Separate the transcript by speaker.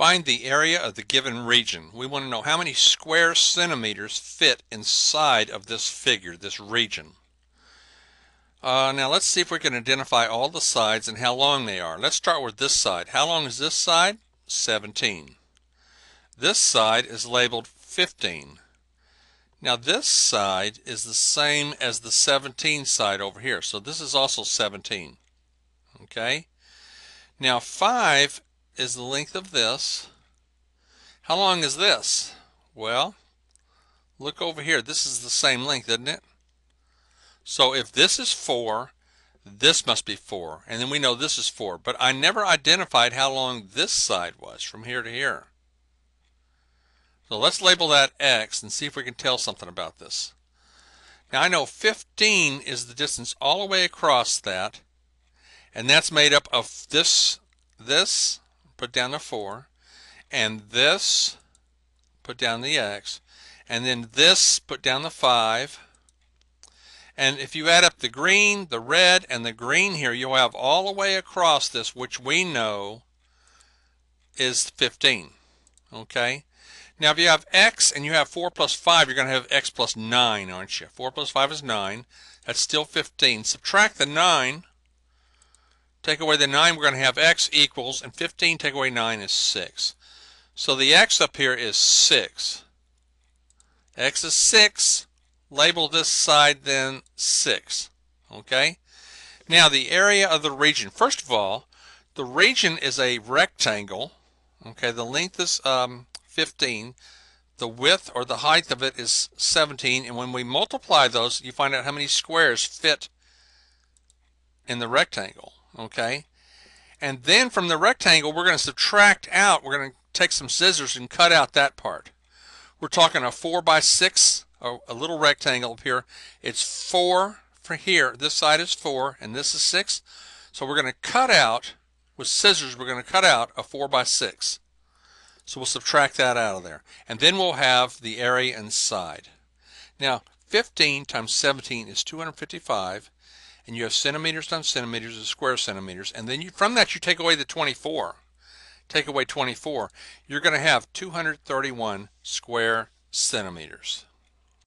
Speaker 1: Find the area of the given region. We want to know how many square centimeters fit inside of this figure, this region. Uh, now let's see if we can identify all the sides and how long they are. Let's start with this side. How long is this side? 17. This side is labeled 15. Now this side is the same as the 17 side over here. So this is also 17. Okay. Now 5 is the length of this. How long is this? Well, look over here. This is the same length, isn't it? So if this is 4, this must be 4. And then we know this is 4. But I never identified how long this side was from here to here. So let's label that X and see if we can tell something about this. Now I know 15 is the distance all the way across that. And that's made up of this, this, put down the 4, and this, put down the x, and then this, put down the 5. And if you add up the green, the red, and the green here, you'll have all the way across this, which we know is 15. Okay? Now, if you have x and you have 4 plus 5, you're going to have x plus 9, aren't you? 4 plus 5 is 9. That's still 15. Subtract the 9 Take away the 9, we're going to have x equals, and 15 take away 9 is 6. So the x up here is 6. x is 6. Label this side then 6. Okay? Now the area of the region. First of all, the region is a rectangle. Okay, the length is um, 15. The width or the height of it is 17. And when we multiply those, you find out how many squares fit in the rectangle okay? And then from the rectangle, we're going to subtract out, we're going to take some scissors and cut out that part. We're talking a 4 by 6, a, a little rectangle up here. It's 4 for here. This side is 4, and this is 6. So we're going to cut out, with scissors, we're going to cut out a 4 by 6. So we'll subtract that out of there. And then we'll have the area inside. Now, 15 times 17 is 255 and you have centimeters times centimeters is square centimeters, and then you, from that you take away the 24. Take away 24, you're going to have 231 square centimeters.